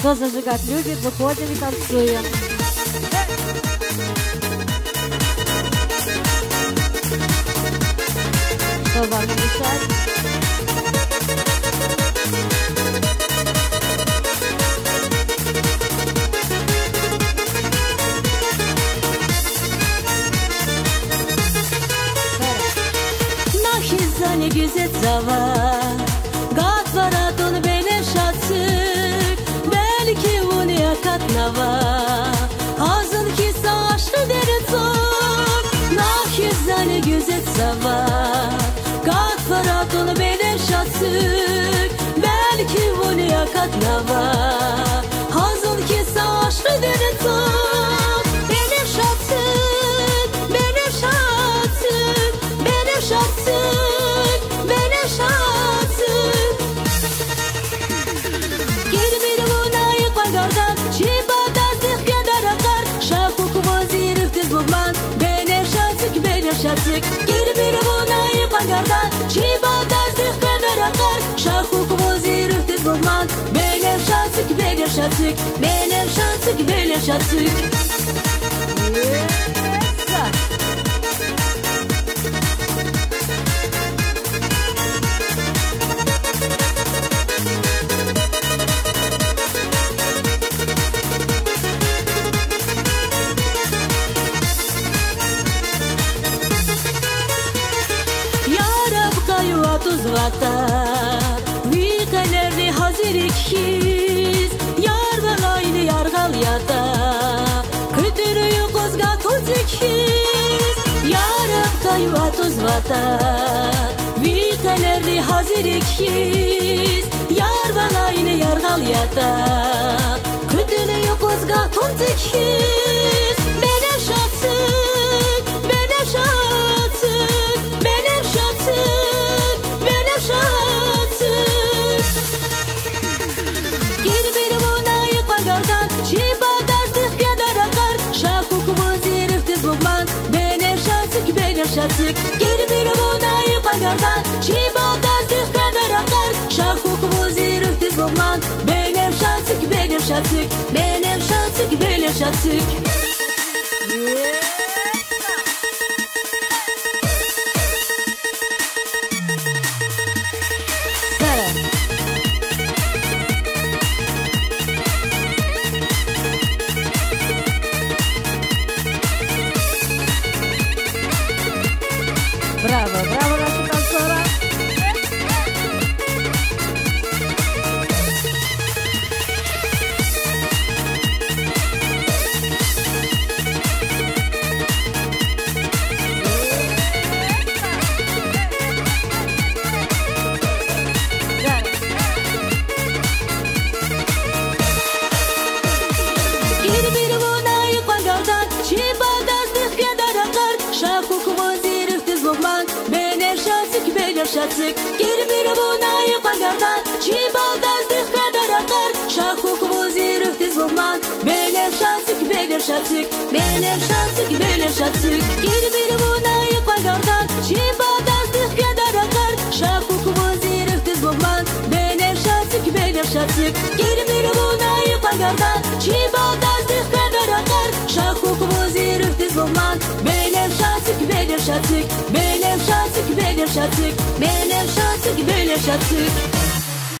Кто зажигать любит, выходим и танцуем. Кто вам не мешает? Nahizani güzet zava Nahizani güzet zava Gatvaratun bene şatsık Belki uni akat nava Hazın ki saçlı deri zor Benim şatsık Benim şatsık Benim şatsık şatsık Gir bir bunayı pagardan Çiba dazdık kadar akar. Şakuk vazir üftiz bulman Benim şatsık Benim şatsık Benim şatsık Benim şatsık Yarab kayu atuz vata Vikalerdi hazır ikiz Yar balaylı yargal yata. Kütürüyü kozga tuz ikiz Yarab kayu atuz vata Vikalerdi hazır ikiz Yar balaylı yargal yata. Kütürüyü kozga tuz ikiz Benim şatsık Gir bir bunayı pagardan Çiba dazdık kadar akar. Şakuk vazir üftiz bulman Benim şatsık Benim şatsık Bravo, bravo la supersora. Kiri biri bunayı kwagaldan, çipa gaznih kedarakar, şakukum şatsık Gir bir bunayı pagardan Çiba dazdık kadar akar. Şakuk vazir üftiz bulman Benim şatsık benim şatsık Benim şatsık benim şatsık Gir bir bunayı pagardan Çiba dazdık kadar akar. Şakuk vazir üftiz bulman Benim şatsık benim şatsık Gir bir bunayı pagardan Çiba dazdık kadar akar